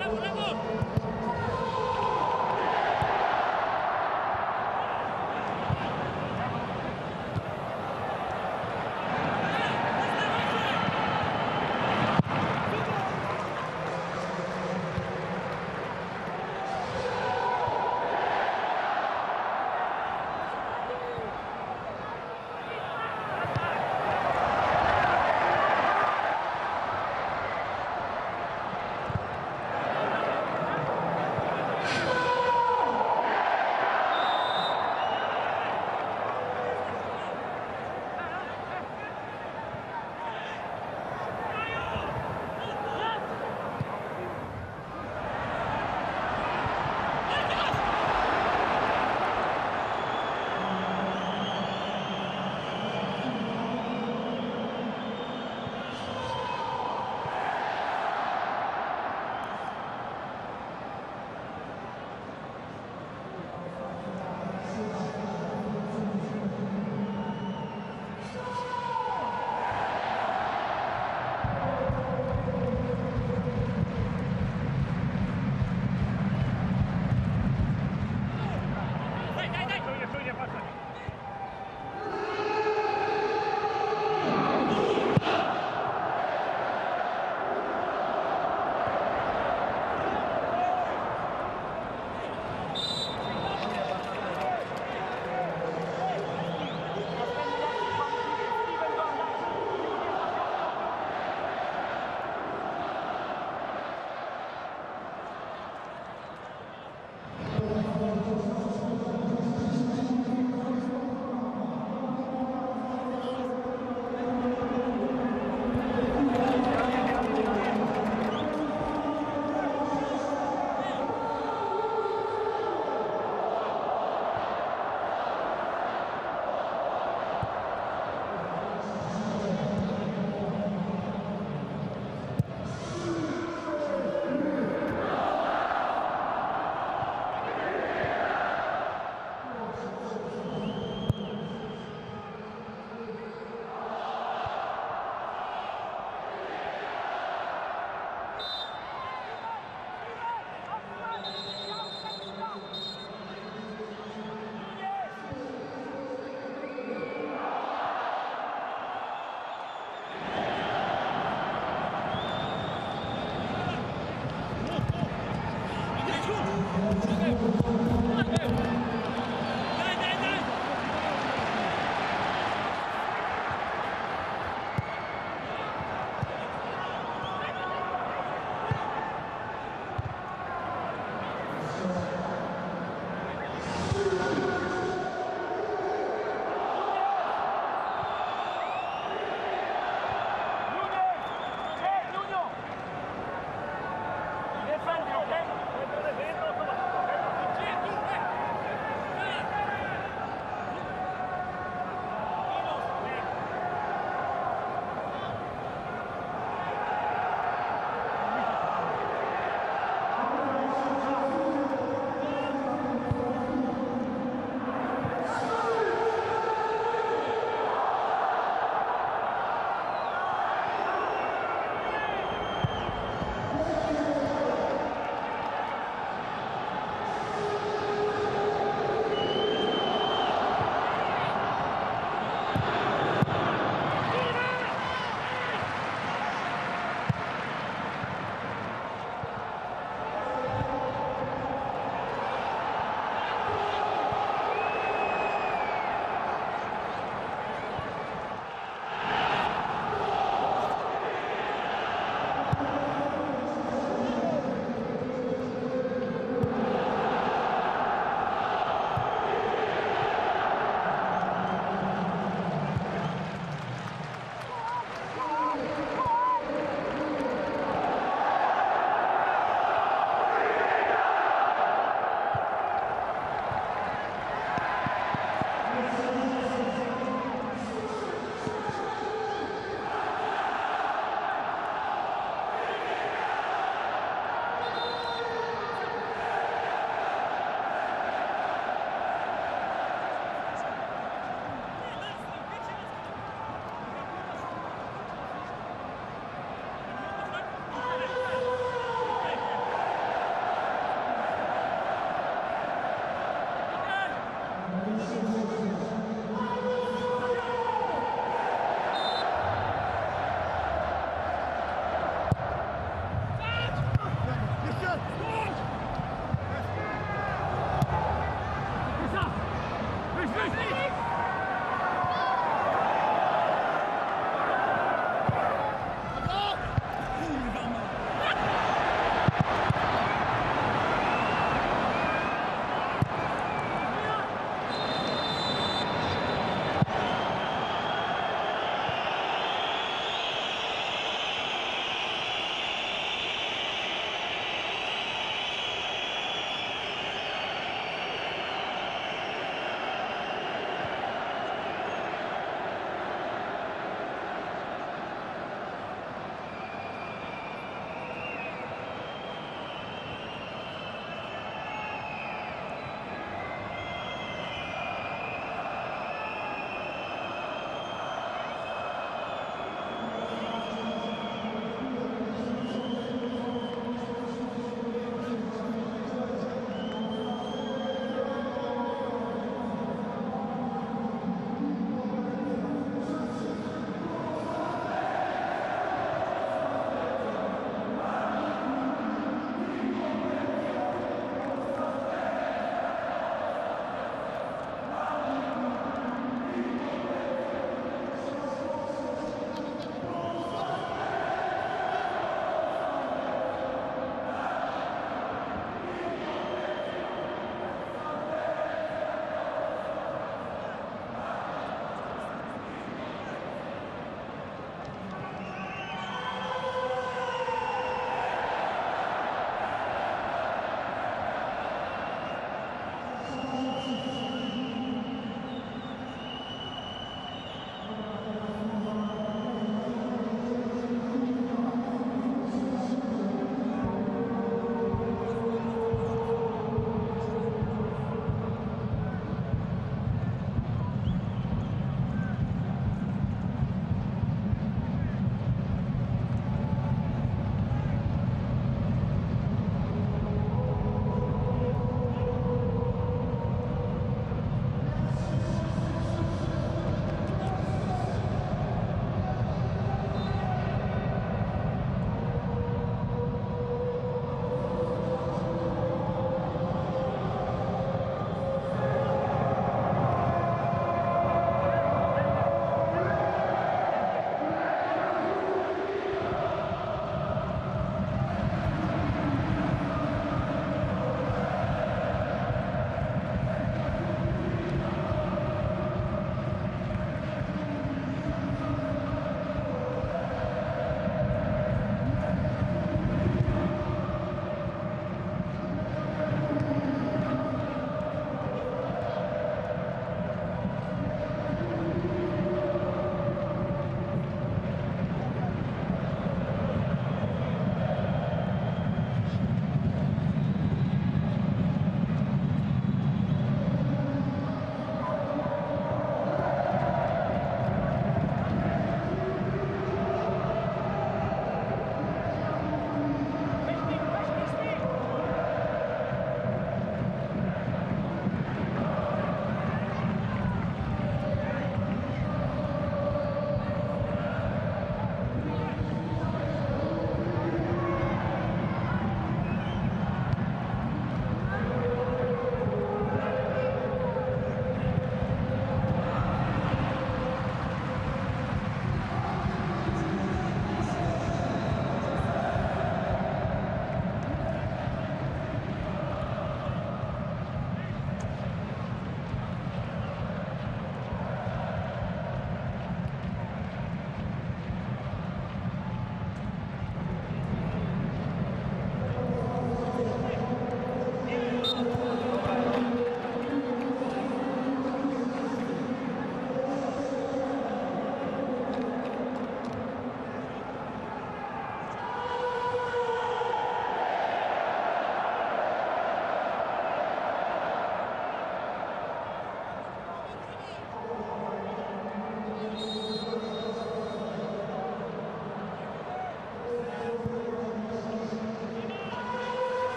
Brawo!